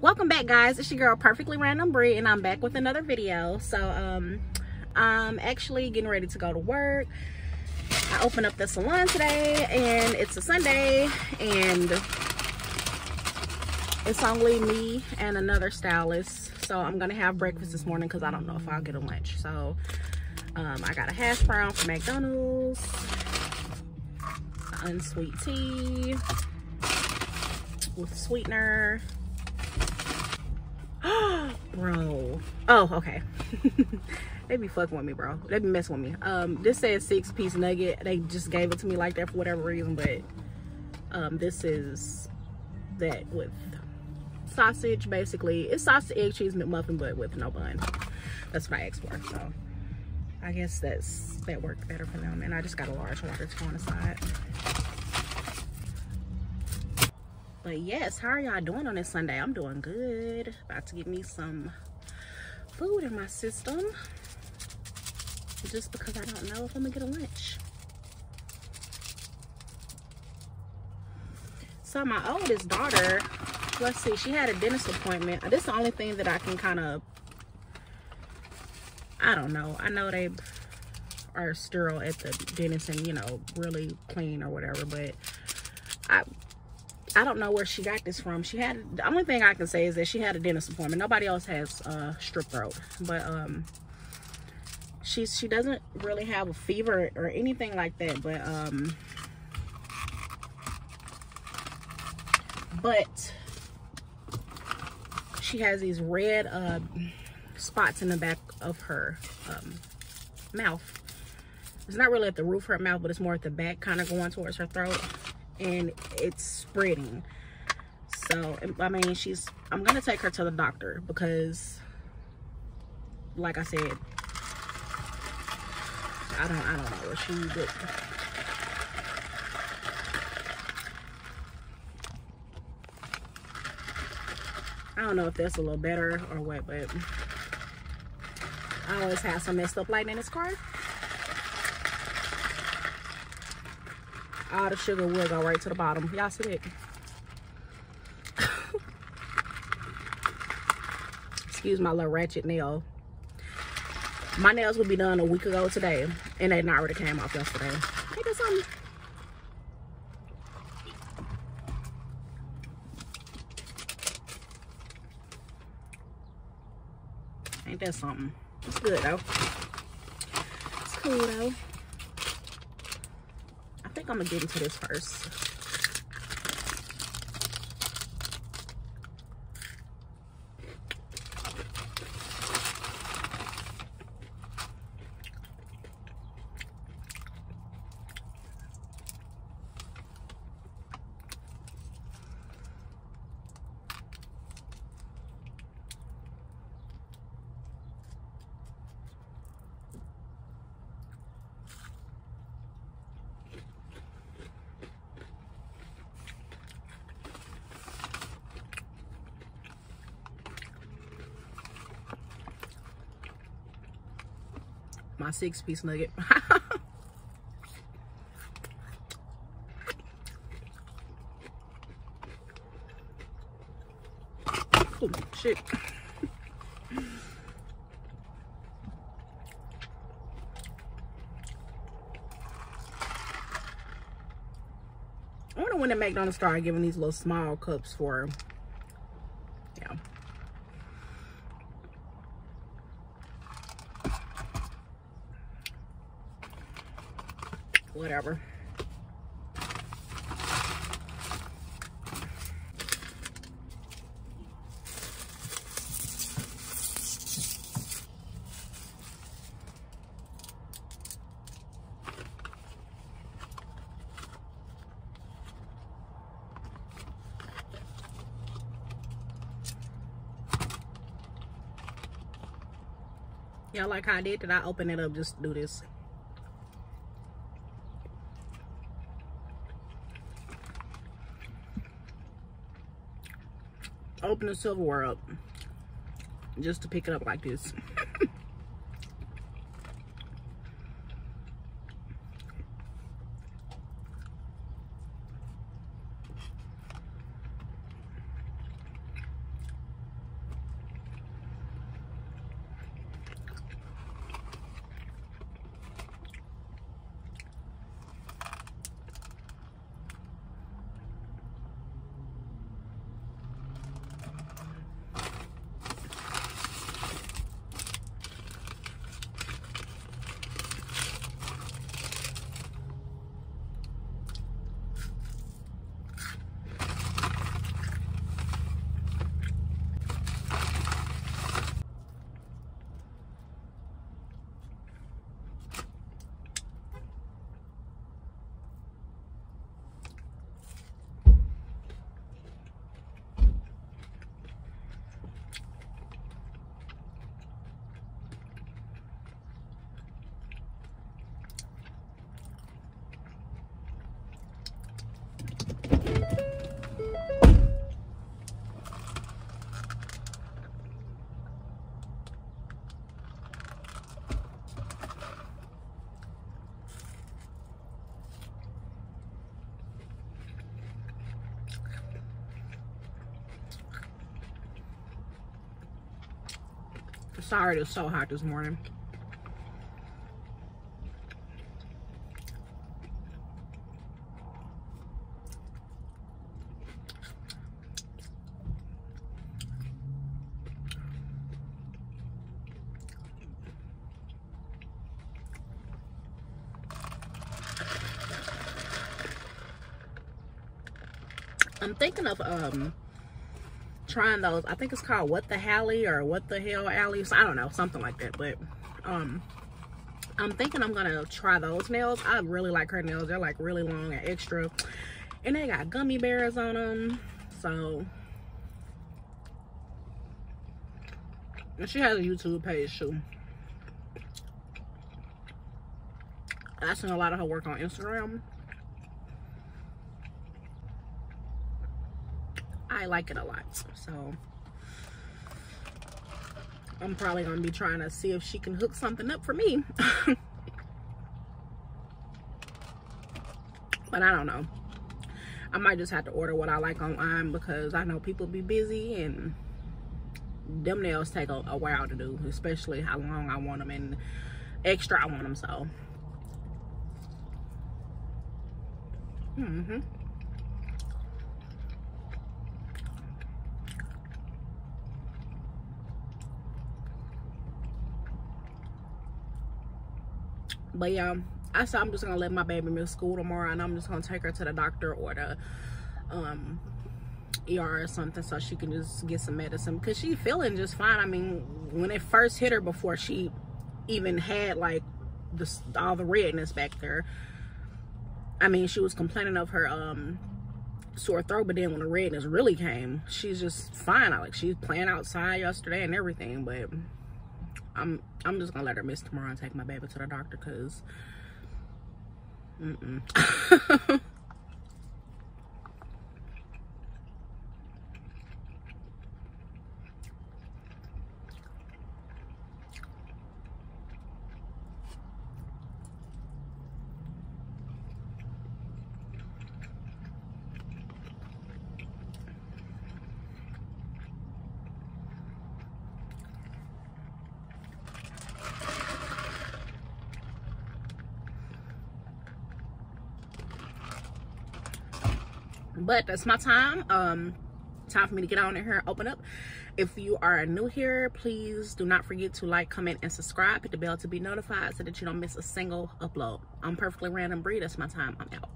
welcome back guys. It's your girl perfectly random Bre and i'm back with another video. So um i'm actually getting ready to go to work. I opened up the salon today and it's a sunday and it's only me and another stylist. So i'm gonna have breakfast this morning because i don't know if i'll get a lunch. So um, i got a hash brown from mcdonald's unsweet tea with sweetener bro. Oh okay. They be fucking with me bro. They be messing with me. Um this says six piece nugget. They just gave it to me like that for whatever reason but um this is that with sausage basically. It's sausage egg cheese mcmuffin but with no bun. That's what i asked so i guess that's that worked better for them and i just got a large water to on the side but yes how are y'all doing on this sunday? I'm doing good. About to get me some food in my system. Just because i don't know if i'm gonna get a lunch. So my oldest daughter let's see she had a dentist appointment. This is the only thing that i can kind of i don't know. I know they are sterile at the dentist and you know really clean or whatever but I don't know where she got this from. She had, the only thing I can say is that she had a dentist appointment. Nobody else has uh, strep throat. But um, she's, she doesn't really have a fever or anything like that. But, um, but she has these red uh, spots in the back of her um, mouth. It's not really at the roof of her mouth, but it's more at the back, kind of going towards her throat and it's spreading. So i mean she's i'm gonna take her to the doctor because like i said i don't i don't know what she did i don't know if that's a little better or what but i always have some messed up light in this car all the sugar will go right to the bottom. Y'all see that? Excuse my little ratchet nail. My nails would be done a week ago today, and they not already came off yesterday. Ain't that something? Ain't that something? It's good though. It's cool though. I'm gonna get into this first. My six piece nugget. oh, shit. I wonder when the McDonald's started giving these little small cups for whatever. Y'all like how I did? Did I open it up just do this? Open the silverware up just to pick it up like this. Sorry, it's so hot this morning. I'm thinking of um trying those. I think it's called What the Halley or What the Hell Alley. So I don't know, something like that. But um I'm thinking I'm gonna try those nails. I really like her nails. They're like really long and extra. And they got gummy bears on them. So and she has a YouTube page too. I've seen a lot of her work on Instagram. I like it a lot. So I'm probably gonna be trying to see if she can hook something up for me. but I don't know. I might just have to order what I like online because I know people be busy and them nails take a, a while to do, especially how long I want them and extra I want them so. Mm-hmm. But yeah i said i'm just gonna let my baby miss school tomorrow and i'm just gonna take her to the doctor or the um ER or something so she can just get some medicine. Because she's feeling just fine. I mean when it first hit her before she even had like this all the redness back there i mean she was complaining of her um sore throat but then when the redness really came she's just fine. I, like she's playing outside yesterday and everything but I'm I'm just gonna let her miss tomorrow and take my baby to the doctor because mm -mm. but that's my time. Um time for me to get on in here open up. If you are new here please do not forget to like comment and subscribe. Hit the bell to be notified so that you don't miss a single upload. I'm perfectly random breed that's my time. I'm out